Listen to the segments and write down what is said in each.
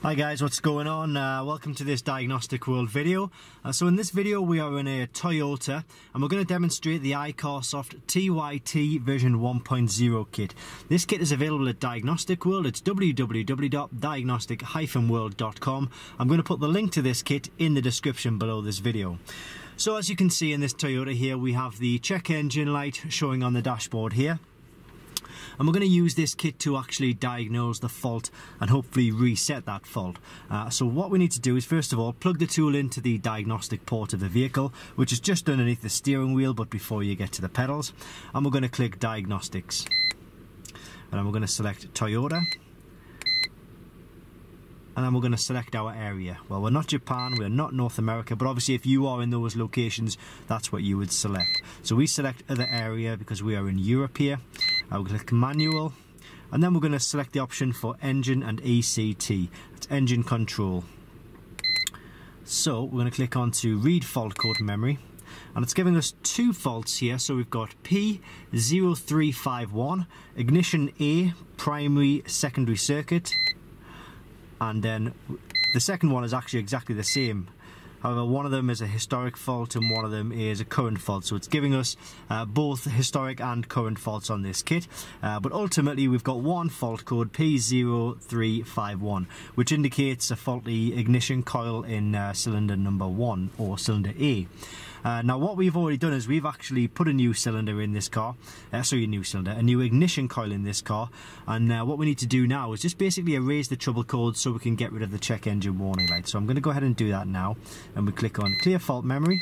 Hi guys, what's going on? Uh, welcome to this Diagnostic World video. Uh, so in this video we are in a Toyota and we're going to demonstrate the iCarSoft TYT version 1.0 kit. This kit is available at Diagnostic World. It's www.diagnostic-world.com. I'm going to put the link to this kit in the description below this video. So as you can see in this Toyota here we have the check engine light showing on the dashboard here and we're going to use this kit to actually diagnose the fault and hopefully reset that fault. Uh, so what we need to do is first of all plug the tool into the diagnostic port of the vehicle which is just underneath the steering wheel but before you get to the pedals and we're going to click diagnostics and then we're going to select Toyota and then we're going to select our area. Well, we're not Japan, we're not North America, but obviously if you are in those locations, that's what you would select. So we select other area because we are in Europe here. I will click manual, and then we're going to select the option for engine and ECT. It's engine control. So we're going to click on to read fault code memory and it's giving us two faults here so we've got P0351 ignition A primary secondary circuit and then the second one is actually exactly the same However, one of them is a historic fault and one of them is a current fault. So it's giving us uh, both historic and current faults on this kit. Uh, but ultimately, we've got one fault code P0351, which indicates a faulty ignition coil in uh, cylinder number one or cylinder A. Uh, now what we've already done is we've actually put a new cylinder in this car, uh, sorry a new cylinder, a new ignition coil in this car and uh, what we need to do now is just basically erase the trouble code so we can get rid of the check engine warning light. So I'm going to go ahead and do that now and we click on clear fault memory.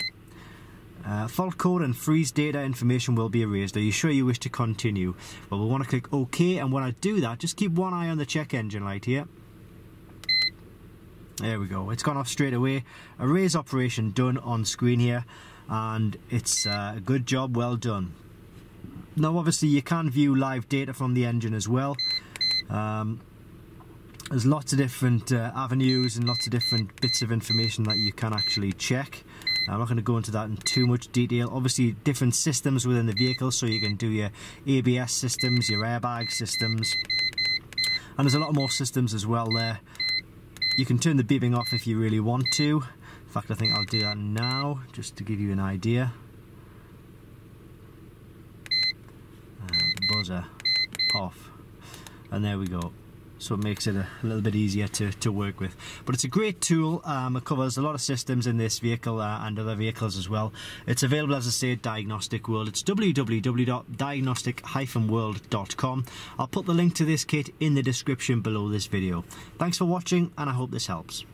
Uh, fault code and freeze data information will be erased. Are you sure you wish to continue? Well, we'll want to click OK and when I do that, just keep one eye on the check engine light here. There we go, it's gone off straight away. Erase operation done on screen here and it's uh, a good job, well done. Now obviously you can view live data from the engine as well. Um, there's lots of different uh, avenues and lots of different bits of information that you can actually check. I'm not going to go into that in too much detail. Obviously different systems within the vehicle so you can do your ABS systems, your airbag systems and there's a lot more systems as well there you can turn the beeping off if you really want to. In fact, I think I'll do that now, just to give you an idea. Uh, buzzer off. And there we go so it makes it a, little bit easier to, to work with. But it's a great tool, um, it covers a lot of systems in this vehicle uh, and other vehicles as well. It's available, as I say, at Diagnostic World. It's www.diagnostic-world.com. I'll put the link to this kit in the description below this video. Thanks for watching and I hope this helps.